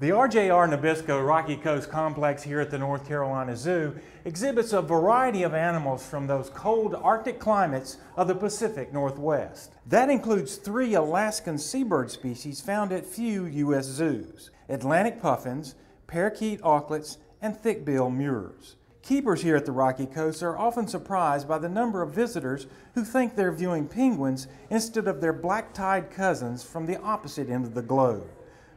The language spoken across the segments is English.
The RJR Nabisco Rocky Coast Complex here at the North Carolina Zoo exhibits a variety of animals from those cold Arctic climates of the Pacific Northwest. That includes three Alaskan seabird species found at few U.S. zoos, Atlantic puffins, parakeet auklets, and thickbill murres. Keepers here at the Rocky Coast are often surprised by the number of visitors who think they're viewing penguins instead of their black-tied cousins from the opposite end of the globe.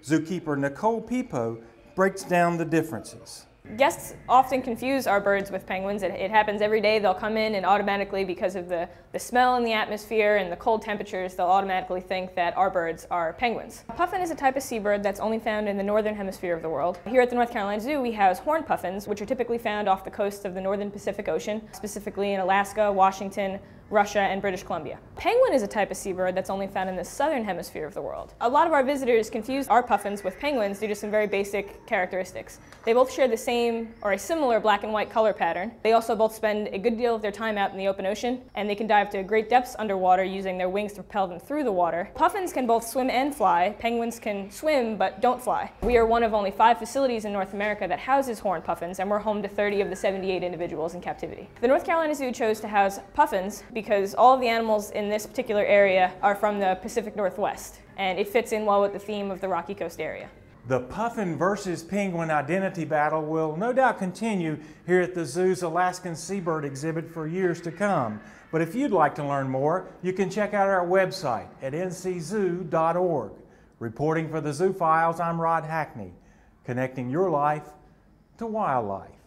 Zookeeper Nicole Peepo breaks down the differences. Guests often confuse our birds with penguins. It, it, happens every day. They'll come in and automatically, because of the, the smell in the atmosphere and the cold temperatures, they'll automatically think that our birds are penguins. Puffin is a type of seabird that's only found in the northern hemisphere of the world. Here at the North Carolina Zoo, we house horned puffins, which are typically found off the coast of the northern Pacific Ocean, specifically in Alaska, Washington, Russia, and British Columbia. Penguin is a type of seabird that's only found in the southern hemisphere of the world. A lot of our visitors confuse our puffins with penguins due to some very basic characteristics. They both share the same or a similar black and white color pattern. They also both spend a good deal of their time out in the open ocean, and they can dive to great depths underwater using their wings to propel them through the water. Puffins can both swim and fly. Penguins can swim but don't fly. We are one of only five facilities in North America that houses horned puffins, and we're home to 30 of the 78 individuals in captivity. The North Carolina Zoo chose to house puffins because all of the animals in this particular area are from the Pacific Northwest, and it fits in well with the theme of the Rocky Coast area. The puffin versus penguin identity battle will no doubt continue here at the zoo's Alaskan Seabird exhibit for years to come. But if you'd like to learn more, you can check out our website at nczoo.org. Reporting for the Zoo Files, I'm Rod Hackney, connecting your life to wildlife.